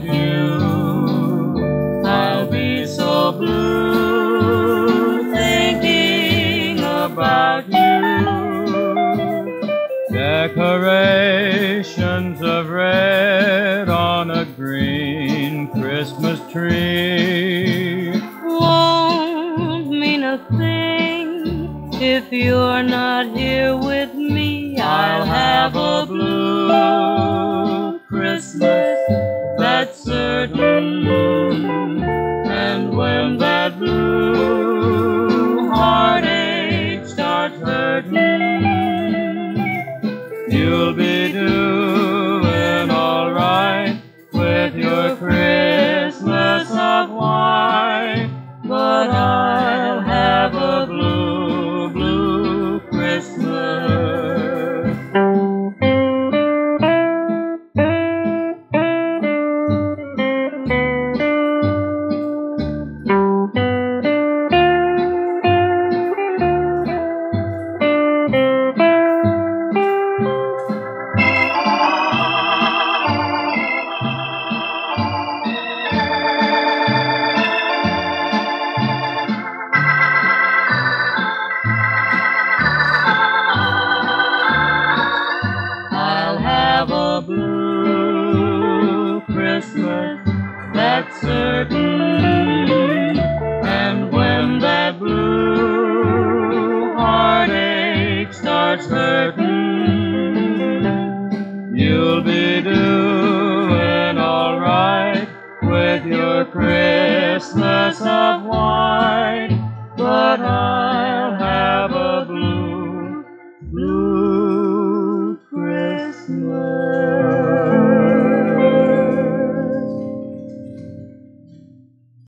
without you. I'll be so blue thinking about you. Decorations of red on a green Christmas tree Won't mean a thing if you're not here with me. That's certain. And when that blue heartache starts hurting, you'll be that's certain. And when that blue heartache starts hurting, you'll be doing alright with your Christmas of white.